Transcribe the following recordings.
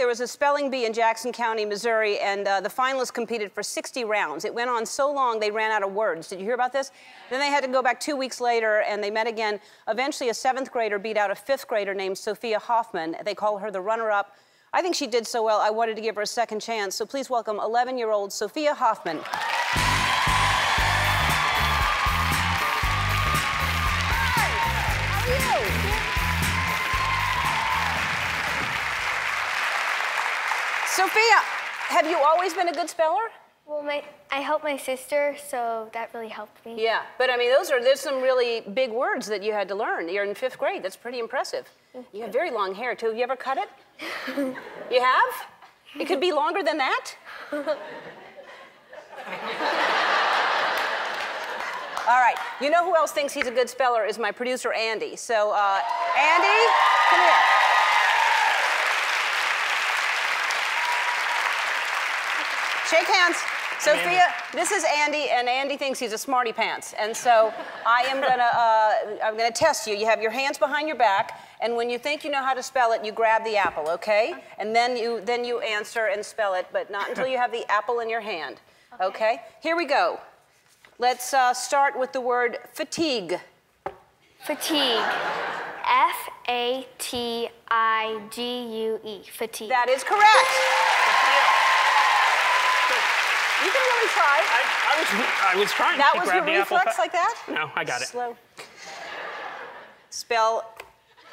There was a spelling bee in Jackson County, Missouri, and uh, the finalists competed for 60 rounds. It went on so long they ran out of words. Did you hear about this? Then they had to go back two weeks later, and they met again. Eventually, a seventh grader beat out a fifth grader named Sophia Hoffman. They call her the runner-up. I think she did so well, I wanted to give her a second chance. So please welcome 11-year-old Sophia Hoffman. Sophia, have you always been a good speller? Well, my I helped my sister, so that really helped me. Yeah, but I mean, those are there's some really big words that you had to learn. You're in fifth grade. That's pretty impressive. You have very long hair too. Have you ever cut it? you have? It could be longer than that. All right. You know who else thinks he's a good speller is my producer Andy. So, uh, Andy, come here. Shake hands. Sophia, this is Andy, and Andy thinks he's a smarty pants. And so I am gonna, uh, I'm gonna test you. You have your hands behind your back, and when you think you know how to spell it, you grab the apple, okay? And then you, then you answer and spell it, but not until you have the apple in your hand, okay? okay? Here we go. Let's uh, start with the word fatigue. Fatigue. F A T I G U E. Fatigue. That is correct. You can try. I, I was, I was trying that to was grab your the reflex apple. like that? No, I got it. Slow. Spell.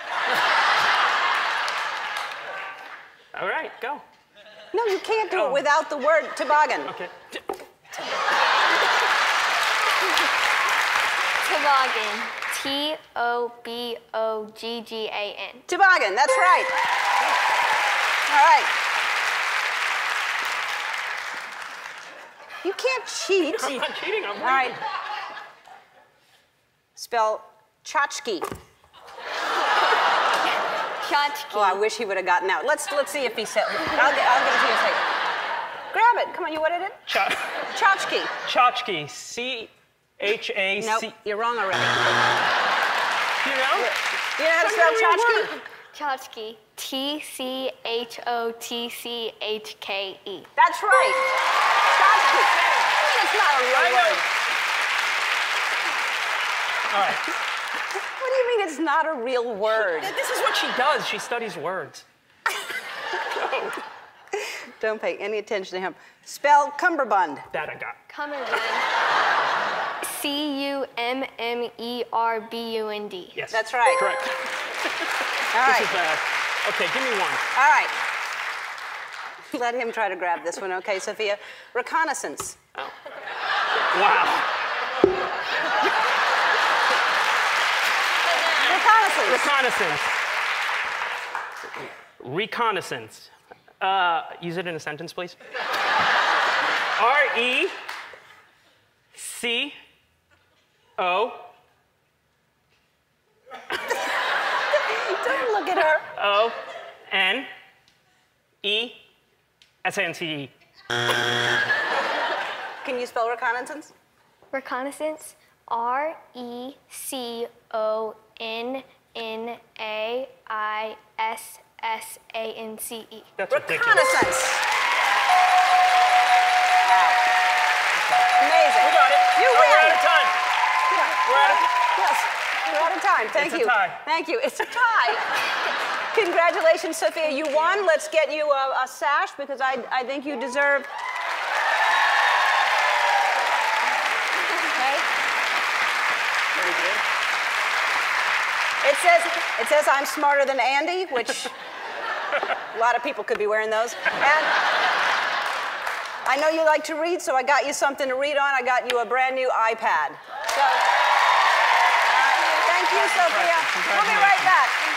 All right, go. No, you can't do oh. it without the word toboggan. Okay. Toboggan. T O B O G G A N. Toboggan, that's right. All right. You can't cheat. I'm not cheating. I'm All right. Spell tchotchke. Tchotchke. Oh, I wish he would have gotten out. Let's let's see if he said. I'll get, I'll get it to you in a second. Grab it. Come on, you what did it? Ch tchotchke. Tchotchke. C H A C. Nope, you're wrong already. You know? You know how to spell tchotchke? Tchotchke. T C H O T C H K E. That's right. That's not a real word. All right. What do you mean it's not a real word? This is what she does. She studies words. Go. Don't pay any attention to him. Spell cummerbund. That I got. Cummerbund. C U M M E R B U N D. Yes. That's right. Correct. All right. This is bad. Okay, give me one. All right. Let him try to grab this one, okay, Sophia? Reconnaissance. Oh. Wow. Reconnaissance. Reconnaissance. Reconnaissance. Uh, use it in a sentence, please. R E C O. Don't look at her. O N E S-A-N-C-E. Can you spell reconnaissance? Reconnaissance. R E C O N N A I S S A N C E. That's reconnaissance. Wow. Amazing. We got it. You oh, win. We're out of time. Yeah. We're out of Yes. We're out of time. Thank it's you. A tie. Thank you. It's a tie. Congratulations, Sophia. You won. Let's get you a, a sash because I, I think you deserve. Okay. It says, it says I'm smarter than Andy, which a lot of people could be wearing those. And I know you like to read, so I got you something to read on. I got you a brand new iPad. So, thank you, Sophia. We'll be right back.